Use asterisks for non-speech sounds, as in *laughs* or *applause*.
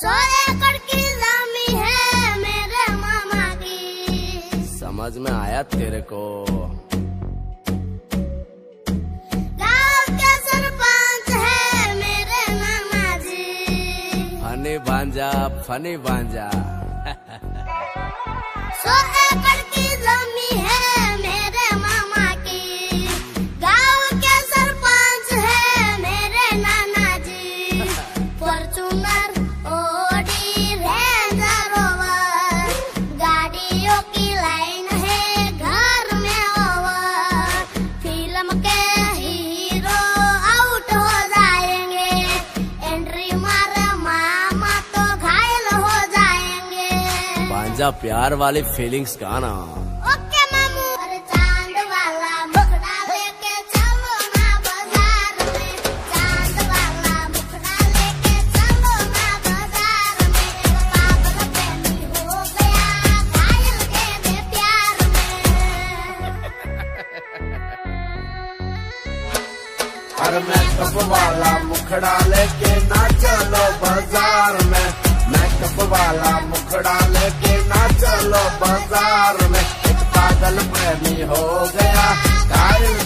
सौ एकड़ की जमी है मेरे मामा की। समझ में आया तेरे को? गाँव के सरपंच है मेरे मामा जी। फनी बांजा फनी बांजा *laughs* सौ भांजा प्यार वाली फीलिंग्स का ना ओके मामू। अरे चाँद वाला मुखड़ा लेके चलो ना बाज़ार में। चाँद वाला मुखड़ा लेके चलो ना बाज़ार में। पागल प्रेमी हो गया घायल के दे प्यार में। मेकअप वाला मुखड़ा लेके ना चलो। वाला लेके ना चलो बाज़ार में। एक पागल प्रेमी हो गया। में